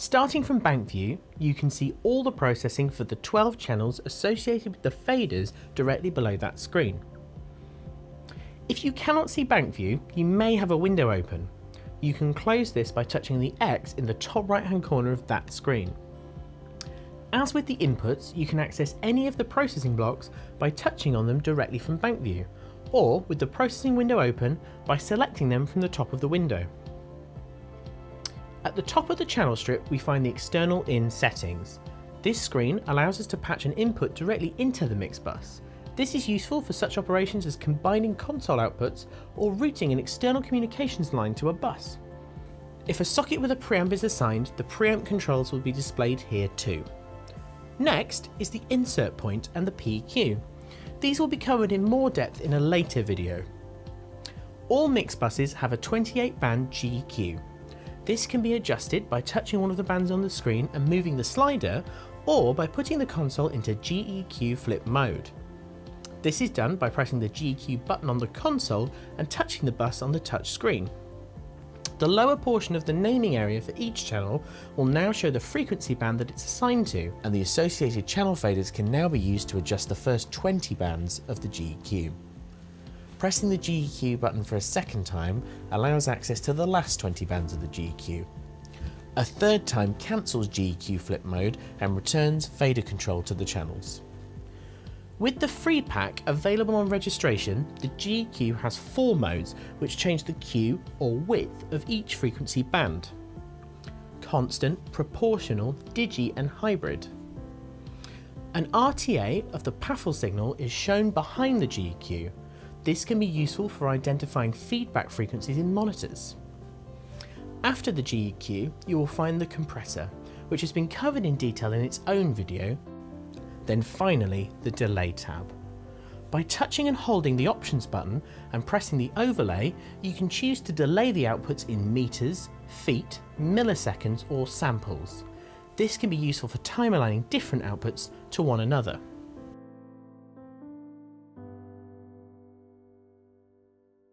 Starting from bank view, you can see all the processing for the 12 channels associated with the faders directly below that screen. If you cannot see bank view, you may have a window open. You can close this by touching the X in the top right hand corner of that screen. As with the inputs, you can access any of the processing blocks by touching on them directly from bank view, or with the processing window open by selecting them from the top of the window. At the top of the channel strip we find the external in settings. This screen allows us to patch an input directly into the mix bus. This is useful for such operations as combining console outputs or routing an external communications line to a bus. If a socket with a preamp is assigned, the preamp controls will be displayed here too. Next is the insert point and the PEQ. These will be covered in more depth in a later video. All mix buses have a 28 band GEQ. This can be adjusted by touching one of the bands on the screen and moving the slider, or by putting the console into GEQ flip mode. This is done by pressing the GEQ button on the console and touching the bus on the touch screen. The lower portion of the naming area for each channel will now show the frequency band that it's assigned to, and the associated channel faders can now be used to adjust the first 20 bands of the GEQ. Pressing the GEQ button for a second time allows access to the last 20 bands of the GEQ. A third time cancels GEQ flip mode and returns fader control to the channels. With the free pack available on registration, the GEQ has four modes which change the Q or width of each frequency band. Constant, proportional, digi and hybrid. An RTA of the PAFL signal is shown behind the GEQ this can be useful for identifying feedback frequencies in monitors. After the GEQ, you will find the compressor, which has been covered in detail in its own video. Then finally, the delay tab. By touching and holding the options button and pressing the overlay, you can choose to delay the outputs in meters, feet, milliseconds or samples. This can be useful for time aligning different outputs to one another.